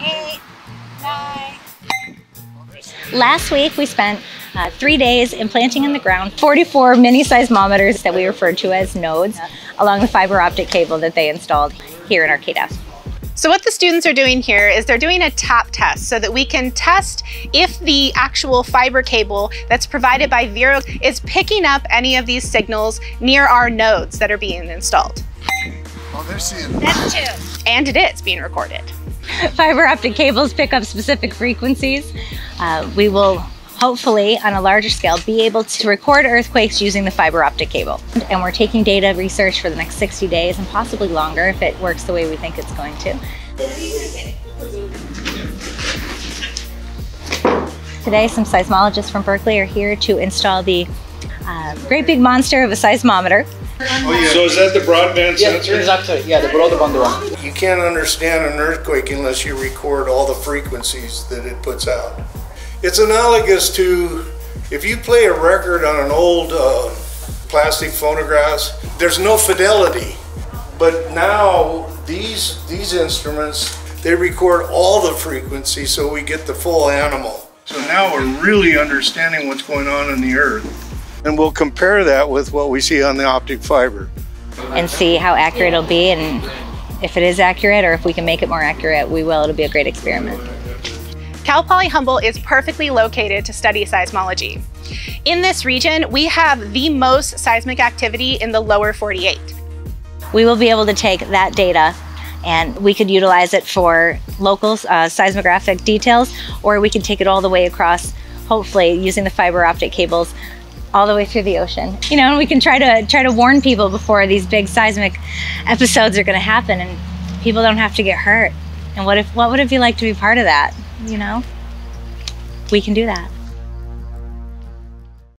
eight, nine. Last week, we spent uh, three days implanting in the ground 44 mini seismometers that we referred to as nodes along the fiber optic cable that they installed here in Arcata. So what the students are doing here is they're doing a tap test so that we can test if the actual fiber cable that's provided by Vero is picking up any of these signals near our nodes that are being installed. Oh, they're seeing. That's two. And it is being recorded. Fiber optic cables pick up specific frequencies. Uh, we will hopefully, on a larger scale, be able to record earthquakes using the fiber optic cable. And we're taking data research for the next 60 days and possibly longer if it works the way we think it's going to. Today, some seismologists from Berkeley are here to install the uh, great big monster of a seismometer. So is that the broadband Yeah, sensor? exactly. Yeah, the broadband one. You can't understand an earthquake unless you record all the frequencies that it puts out. It's analogous to if you play a record on an old uh, plastic phonographs, there's no fidelity. But now these these instruments they record all the frequencies so we get the full animal. So now we're really understanding what's going on in the earth. And we'll compare that with what we see on the optic fiber. and see how accurate it'll be and if it is accurate or if we can make it more accurate, we will. It'll be a great experiment. Cal Poly Humboldt is perfectly located to study seismology. In this region, we have the most seismic activity in the lower 48. We will be able to take that data and we could utilize it for local uh, seismographic details or we could take it all the way across, hopefully using the fiber optic cables all the way through the ocean. You know, and we can try to try to warn people before these big seismic episodes are going to happen and people don't have to get hurt. And what if what would it be like to be part of that, you know? We can do that.